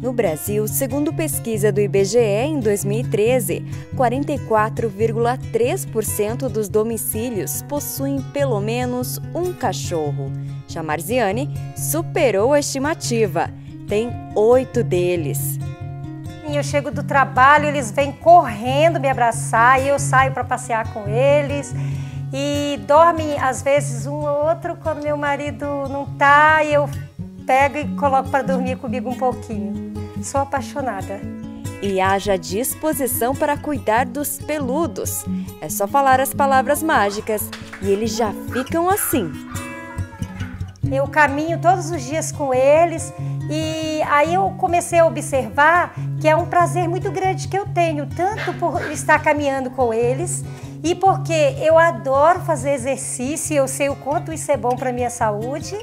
No Brasil, segundo pesquisa do IBGE em 2013, 44,3% dos domicílios possuem pelo menos um cachorro. Chamarziane superou a estimativa. Tem oito deles. Eu chego do trabalho, eles vêm correndo me abraçar e eu saio para passear com eles. E dormem, às vezes, um ou outro quando meu marido não tá e eu pego e coloco para dormir comigo um pouquinho. Sou apaixonada. E haja disposição para cuidar dos peludos. É só falar as palavras mágicas e eles já ficam assim. Eu caminho todos os dias com eles e aí eu comecei a observar que é um prazer muito grande que eu tenho, tanto por estar caminhando com eles e porque eu adoro fazer exercício, eu sei o quanto isso é bom para minha saúde.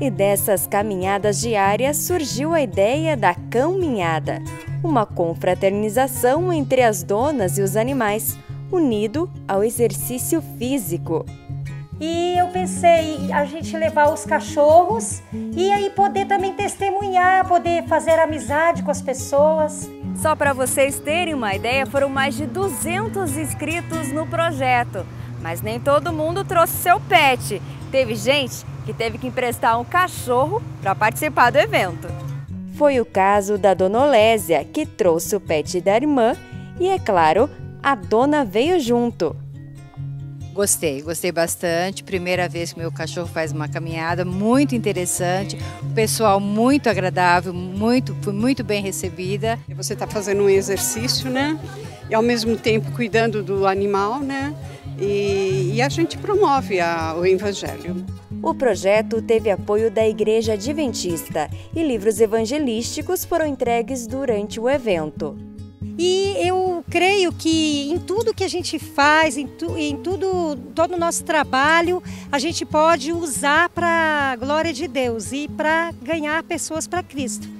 E dessas caminhadas diárias surgiu a ideia da Cão-minhada, uma confraternização entre as donas e os animais, unido ao exercício físico. E eu pensei a gente levar os cachorros e aí poder também testemunhar, poder fazer amizade com as pessoas. Só para vocês terem uma ideia, foram mais de 200 inscritos no projeto. Mas nem todo mundo trouxe seu pet. Teve gente que teve que emprestar um cachorro para participar do evento. Foi o caso da Dona Olésia, que trouxe o pet da irmã e, é claro, a dona veio junto. Gostei, gostei bastante. Primeira vez que meu cachorro faz uma caminhada, muito interessante. O pessoal muito agradável, muito, fui muito bem recebida. Você está fazendo um exercício, né? E ao mesmo tempo cuidando do animal, né? E, e a gente promove a, o evangelho. O projeto teve apoio da Igreja Adventista e livros evangelísticos foram entregues durante o evento. E eu creio que em tudo que a gente faz, em, tu, em tudo, todo o nosso trabalho, a gente pode usar para a glória de Deus e para ganhar pessoas para Cristo.